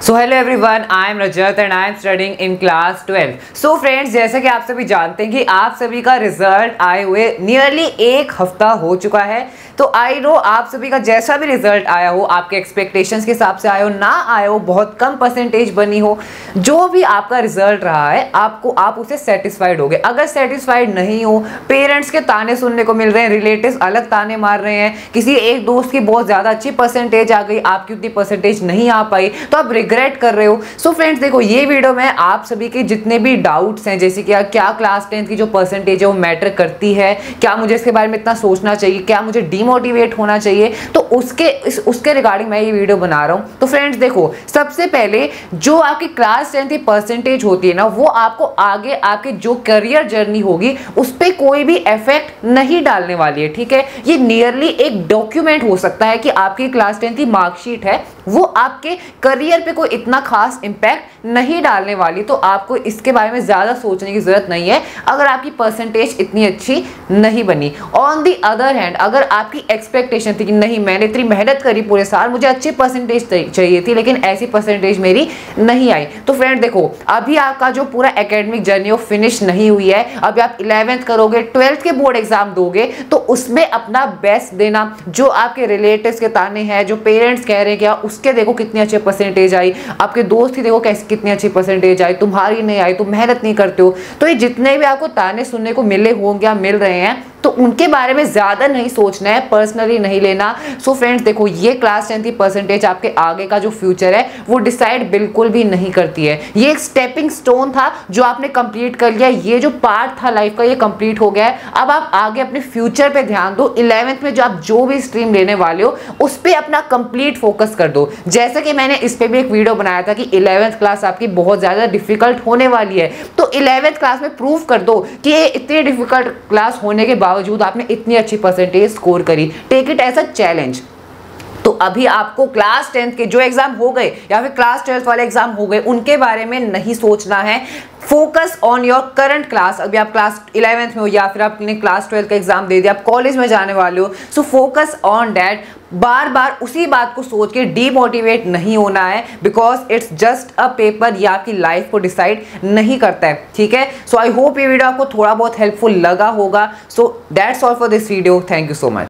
So hello everyone I am Rajat and I am studying in class twelfth so friends जैसे कि आप सभी जानते हैं कि आप सभी का रिज़ल्ट आए हुए नियरली एक हफ़्ता हो चुका है। तो आई नो आप सभी का जैसा भी रिज़ल्ट आया हो, आपके एक्सपेक्टेशंस के हिसाब से आया हो, ना आया हो, बहुत कम परसेंटेज बनी हो, जो भी आपका रिज़ल्ट रहा है, आपको, आप उसे सेटिस्फाइड हो गए। अगर सेटिस्फाइड नहीं हो पेरेंट्स के ताने सुनने को मिल रहे हैं रिलेटिव अलग ताने मार रहे हैं, किसी एक दोस्त की बहुत ज़्यादा अच्छी परसेंटेज आ गई, आपकी उतनी परसेंटेज नहीं आ पाई तो आप रिग्रेट कर रहे हो। सो so फ्रेंड्स देखो ये वीडियो में आप सभी के जितने भी डाउट्स हैं जैसे कि क्या क्लास टेंथ की जो परसेंटेज है वो मैटर करती है? क्या मुझे इसके बारे में इतना सोचना चाहिए? क्या मुझे डीमोटिवेट होना चाहिए? तो उसके इस, उसके रिगार्डिंग मैं ये वीडियो बना रहा हूँ। तो फ्रेंड्स देखो सबसे पहले जो आपकी क्लास टेंथ की परसेंटेज होती है ना वो आपको आगे आपके जो करियर जर्नी होगी उस पर कोई भी इफ़ेक्ट नहीं डालने वाली है ठीक है? ये नियरली एक डॉक्यूमेंट हो सकता है कि आपकी क्लास टेंथ की मार्कशीट है वो आपके करियर पे कोई इतना खास इंपैक्ट नहीं डालने वाली तो आपको इसके बारे में ज़्यादा सोचने की ज़रूरत नहीं है। अगर आपकी परसेंटेज इतनी अच्छी नहीं बनी। ऑन दी अदर हैंड अगर आपकी एक्सपेक्टेशन थी कि नहीं, मैंने इतनी मेहनत करी पूरे साल, मुझे अच्छी परसेंटेज चाहिए थी, लेकिन ऐसी परसेंटेज मेरी नहीं आई। तो फ्रेंड देखो, अभी आपका जो पूरा एकेडमिक जर्नी वो फिनिश नहीं हुई है। अभी आप इलेवेंथ करोगे ट्वेल्थ के बोर्ड एग्ज़ाम दोगे तो उसमें अपना बेस्ट देना, जो आपके रिलेटिव के ताने हैं, जो पेरेंट्स कह रहे हैं क्या उसके देखो कितनी अच्छी परसेंटेज आई, आपके दोस्त ही देखो कैसे, कितनी अच्छी परसेंटेज आई, तुम्हारी नहीं आई, तुम मेहनत नहीं करते हो। तो ये जितने भी आपको ताने सुनने को मिले होंगे या मिल रहे हैं तो उनके बारे में ज़्यादा नहीं सोचना है पर्सनली नहीं लेना। सो so फ्रेंड्स देखो, ये क्लास टेंथ की परसेंटेज आपके आगे का जो फ्यूचर है, वो डिसाइड बिल्कुल भी नहीं करती है। ये एक स्टेपिंग स्टोन था जो आपने कंप्लीट कर लिया। ये जो पार्ट था लाइफ का, ये कंप्लीट हो गया है। अब आप आगे अपने फ्यूचर पे ध्यान दो। इलेवेंथ में जो आप जो भी स्ट्रीम लेने वाले हो, उस पर अपना कंप्लीट फोकस कर दो। जैसे कि मैंने इस पर भी एक वीडियो बनाया था कि इलेवेंथ क्लास आपकी बहुत ज़्यादा डिफ़िकल्ट होने वाली है। तो इलेवेंथ क्लास में प्रूव कर दो कि ये इतनी डिफ़िकल्ट क्लास होने के बाद बावजूद आपने इतनी अच्छी परसेंटेज स्कोर करी। Take it as a challenge तो अभी आपको क्लास टेंथ के जो एग्ज़ाम हो गए या फिर क्लास ट्वेल्थ वाले एग्ज़ाम हो गए, उनके बारे में नहीं सोचना है। Focus on your current class अभी आप क्लास इलेवेंथ में हो या फिर आपने क्लास ट्वेल्थ का एग्ज़ाम दे दिया, आप कॉलेज में जाने वाले हो सो फोकस ऑन डैट बार बार उसी बात को सोच के डीमोटिवेट नहीं होना है because it's just a paper ये आपकी लाइफ को डिसाइड नहीं करता है, ठीक है? सो आई होप ये वीडियो आपको थोड़ा बहुत हेल्पफुल लगा होगा। So that's all for this video thank you so much